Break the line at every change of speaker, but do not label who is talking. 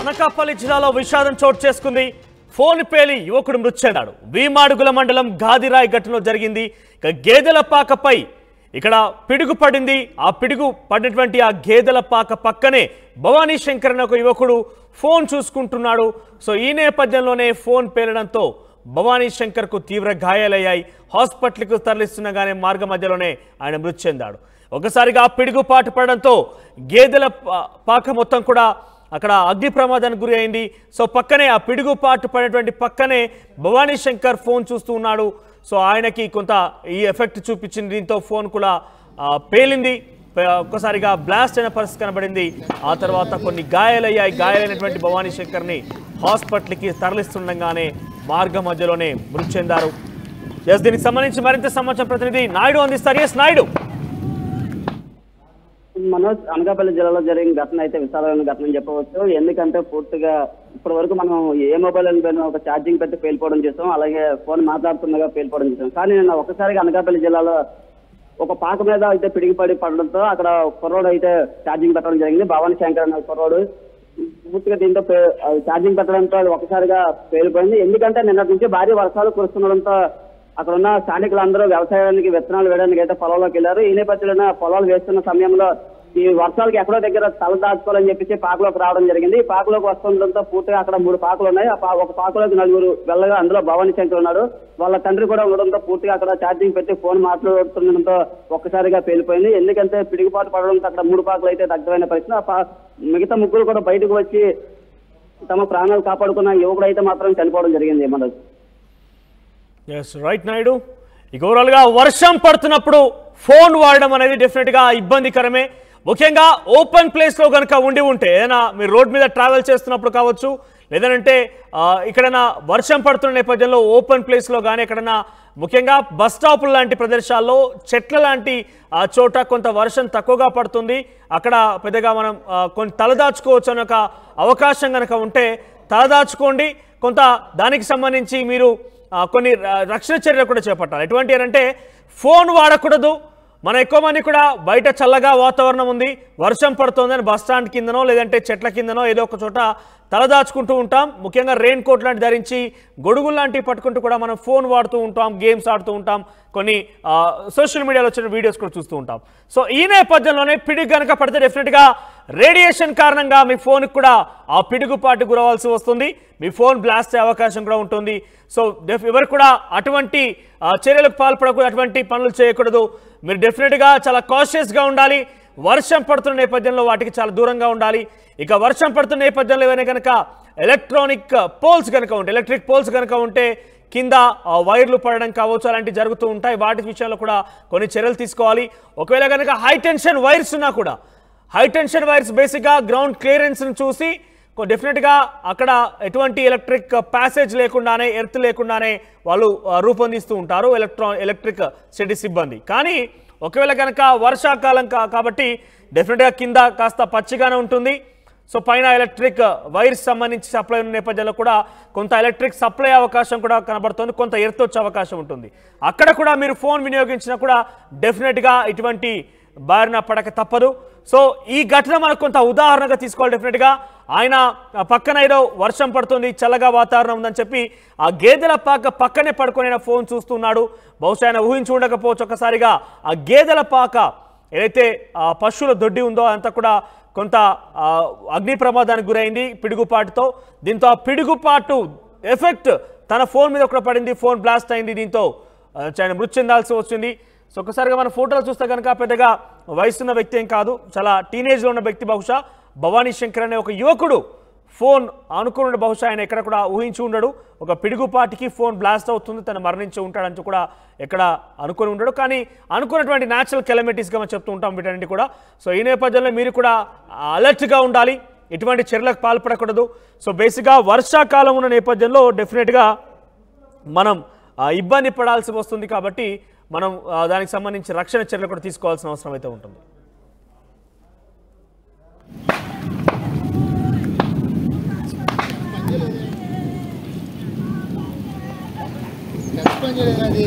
అనకాపల్లి జిల్లాలో విషాదం చోటు చేసుకుంది. ఫోన్ పేలి యువకుడు మృతి చెందాడు. వీమాడుగుల మండలం గాదిరాయ్ ఘటనలో జరిగింది. ఇక గేదెల పాకపై ఇక్కడ పిడుగు పడింది. ఆ పిడుగు పడినటువంటి ఆ గేదెల పాక పక్కనే భవానీ శంకర్ అనే ఒక యువకుడు ఫోన్ చూసుకుంటున్నాడు. సో ఈ నేపథ్యంలోనే ఫోన్ పేలడంతో భవానీ శంకర్కు తీవ్ర గాయాలయ్యాయి. హాస్పిటల్కు తరలిస్తుండగానే మార్గ మధ్యలోనే ఆయన మృతి చెందాడు. ఒకసారిగా ఆ పిడుగు పాటు పడడంతో గేదెల పాక మొత్తం కూడా అక్కడ అగ్ని ప్రమాదానికి గురి అయింది. సో పక్కనే ఆ పిడుగుపాటు పడినటువంటి పక్కనే భవానీ శంకర్ ఫోన్ చూస్తూ ఉన్నాడు. సో ఆయనకి కొంత ఈ ఎఫెక్ట్ చూపించింది. దీంతో ఫోన్ కూడా పేలింది. ఒక్కసారిగా బ్లాస్ట్ అయిన పరిస్థితి కనబడింది. ఆ తర్వాత కొన్ని గాయాలయ్యాయి. గాయాలైనటువంటి భవానీ శంకర్ని హాస్పిటల్కి తరలిస్తుండగానే మార్గ మధ్యలోనే మృతి చెందారు. ఎస్ దీనికి సంబంధించి మరింత సమాచారం ప్రతినిధి నాయుడు అందిస్తారు. ఎస్ నాయుడు.
మనోజ్ అనకాపల్లి జిల్లాలో జరిగిన ఘటన అయితే విశాలమైన ఘటన అని చెప్పవచ్చు. ఎందుకంటే పూర్తిగా ఇప్పటి వరకు మనం ఏ మొబైల్ అని ఒక ఛార్జింగ్ పెట్టి పేలిపోవడం చేసాం. అలాగే ఫోన్ మాట్లాడుతుండగా పేలిపోవడం చేసాం. కానీ నిన్న ఒకసారిగా అనకాపల్లి జిల్లాలో ఒక పాక మీద అయితే పిడిగిపడి పడడంతో అక్కడ కుర్రోడు అయితే ఛార్జింగ్ పెట్టడం జరిగింది. భవానీ శంకర్ అనే కుర్రోడు పూర్తిగా దీంతో ఛార్జింగ్ పెట్టడంతో అది ఒకసారిగా పేలిపోయింది ఎందుకంటే నిన్నటి నుంచి భారీ వర్షాలు కురుస్తుండడంతో అక్కడ ఉన్న స్థానికులందరూ వ్యవసాయానికి విత్తనాలు వేయడానికి అయితే పొలంలోకి వెళ్ళారు. ఈ నేపథ్యంలో పొలాలు వేస్తున్న సమయంలో ఈ వర్షాలకి ఎక్కడో దగ్గర తల దాచుకోవాలని చెప్పేసి పాకలోకి రావడం జరిగింది. పాకలోకి వస్తుండడంతో పూర్తిగా అక్కడ మూడు పాకలు ఉన్నాయి. ఆ ఒక పాకలోకి నలుగురు వెళ్ళగా అందులో భవానీ శంకర్ ఉన్నారు వాళ్ళ తండ్రి కూడా ఉండడంతో పూర్తిగా అక్కడ ఛార్జింగ్ పెట్టి ఫోన్ మాట్లాడుతుండడంతో ఒక్కసారిగా పేలిపోయింది. ఎందుకంటే పిడిగిపాటు పడడంతో అక్కడ మూడు పాకలు అయితే దగ్గరమైన పరిస్థితి. ఆ పా- మిగతా ముగ్గురు కూడా బయటకు వచ్చి తమ ప్రాణాలు కాపాడుకున్న యువకుడు అయితే మాత్రం చనిపోవడం జరిగింది. మనోజ్
ఎస్ రైట్ నాయుడు ఇక ఓవరాల్గా వర్షం పడుతున్నప్పుడు ఫోన్ వాడడం అనేది డెఫినెట్గా ఇబ్బందికరమే. ముఖ్యంగా ఓపెన్ ప్లేస్లో కనుక ఉండి ఉంటే ఏదైనా మీరు రోడ్ మీద ట్రావెల్ చేస్తున్నప్పుడు కావచ్చు లేదంటే ఇక్కడైనా వర్షం పడుతున్న నేపథ్యంలో ఓపెన్ ప్లేస్లో కానీ ఎక్కడైనా ముఖ్యంగా బస్ స్టాపులు లాంటి ప్రదేశాల్లో చెట్ల లాంటి ఆ, చోట కొంత వర్షం తక్కువగా పడుతుంది. అక్కడ పెద్దగా మనం ఆ, కొన్ని తలదాచుకోవచ్చు అనే ఒక అవకాశం కనుక ఉంటే తలదాచుకోండి కొంత దానికి సంబంధించి మీరు కొన్ని ర- రక్షణ చర్యలు కూడా చేపట్టాలి. ఎటువంటి అంటే ఫోన్ వాడకూడదు. మన ఎక్కువ మంది కూడా బయట చల్లగా వాతావరణం ఉంది. వర్షం పడుతోందని బస్ స్టాండ్ కిందనో లేదంటే చెట్ల కిందనో ఏదో ఒక చోట తలదాచుకుంటూ ఉంటాం. ముఖ్యంగా రెయిన్ కోట్ లాంటి ధరించి గొడుగులు లాంటివి పట్టుకుంటూ కూడా మనం ఫోన్ వాడుతూ ఉంటాం గేమ్స్ ఆడుతూ ఉంటాం కొన్ని సోషల్ మీడియాలో వచ్చిన వీడియోస్ కూడా చూస్తూ ఉంటాం. సో ఈ నేపథ్యంలోనే పిడుగు కనుక పడితే డెఫినెట్గా రేడియేషన్ కారణంగా మీ ఫోన్కి కూడా ఆ పిడుగుపాటు గురవాల్సి వస్తుంది. మీ ఫోన్ బ్లాస్ట్ అయ్యే అవకాశం కూడా ఉంటుంది. సో డెఫ్ ఎవరు కూడా అటువంటి చర్యలకు పాల్పడకూడదు అటువంటి పనులు చేయకూడదు. మీరు డెఫినెట్గా చాలా కాషియస్గా ఉండాలి. వర్షం పడుతున్న నేపథ్యంలో వాటికి చాలా దూరంగా ఉండాలి. ఇక వర్షం పడుతున్న నేపథ్యంలో ఏమైనా కనుక ఎలక్ట్రానిక్ పోల్స్ కనుక ఉంటే ఎలక్ట్రిక్ పోల్స్ కనుక ఉంటే కింద వైర్లు పడడం కావచ్చు అలాంటివి జరుగుతూ ఉంటాయి. వాటి విషయంలో కూడా కొన్ని చర్యలు తీసుకోవాలి. ఒకవేళ కనుక హై టెన్షన్ వైర్స్ ఉన్నా కూడా హై టెన్షన్ వైర్స్ బేసిక్గా గ్రౌండ్ క్లియరెన్స్ని చూసి డెఫినెట్గా అక్కడ ఎటువంటి ఎలక్ట్రిక్ ప్యాసేజ్ లేకుండానే ఎర్త్ లేకుండానే వాళ్ళు రూపొందిస్తూ ఉంటారు. ఎలక్ట్రా ఎలక్ట్రిక్ సిటీ సిబ్బంది. కానీ ఒకవేళ కనుక వర్షాకాలం కా- కాబట్టి డెఫినెట్గా కింద కాస్త పచ్చిగానే ఉంటుంది. సో పైన ఎలక్ట్రిక్ వైర్స్ సంబంధించి సప్లై ఉన్న నేపథ్యంలో కూడా కొంత ఎలక్ట్రిక్ సప్లై అవకాశం కూడా కనబడుతుంది. కొంత ఎర్త్ వచ్చే అవకాశం ఉంటుంది. అక్కడ కూడా మీరు ఫోన్ వినియోగించినా కూడా డెఫినెట్గా ఇటువంటి బారిన పడక తప్పదు. సో ఈ ఘటన మనకు కొంత ఉదాహరణగా తీసుకోవాలి డెఫినెట్గా. ఆయన పక్కన ఏదో వర్షం పడుతుంది చల్లగా వాతావరణం ఉందని చెప్పి ఆ గేదెల పాక పక్కనే పడుకొని ఆయన ఫోన్ చూస్తున్నాడు. బహుశా ఆయన ఊహించి ఉండకపోవచ్చు ఒకసారిగా ఆ గేదెల పాక ఏదైతే ఆ పశువుల దొడ్డి ఉందో అంతా కూడా కొంత అగ్ని ప్రమాదానికి గురైంది పిడుగుపాటుతో. దీంతో ఆ పిడుగుపాటు ఎఫెక్ట్ తన ఫోన్ మీద కూడా పడింది. ఫోన్ బ్లాస్ట్ అయింది దీంతో. ఆయన మృతి చెందాల్సి వచ్చింది. సో ఒకసారిగా మన ఫోటోలు చూస్తే కనుక పెద్దగా వయసున్న వ్యక్తి ఏం కాదు చాలా టీనేజ్లో ఉన్న వ్యక్తి బహుశా భవానీ శంకర్ అనే ఒక యువకుడు ఫోన్ అనుకున్న బహుశా ఆయన ఎక్కడ కూడా ఊహించి ఉండడు. ఒక పిడుగుపాటికి ఫోన్ బ్లాస్ట్ అవుతుంది తను మరణించి ఉంటాడని కూడా ఎక్కడ అనుకుని ఉండడు. కానీ అనుకున్నటువంటి న్యాచురల్ కెలమిటీస్గా మనం చెప్తూ ఉంటాం వీటన్నిటి కూడా. సో ఈ నేపథ్యంలో మీరు కూడా అలర్ట్గా ఉండాలి. ఎటువంటి చర్యలకు పాల్పడకూడదు. సో బేసిక్గా వర్షాకాలం ఉన్న నేపథ్యంలో డెఫినెట్గా మనం ఇబ్బంది పడాల్సి వస్తుంది కాబట్టి మనం దానికి సంబంధించి రక్షణ చర్యలు కూడా తీసుకోవాల్సిన అవసరం అయితే ఉంటుంది.
అది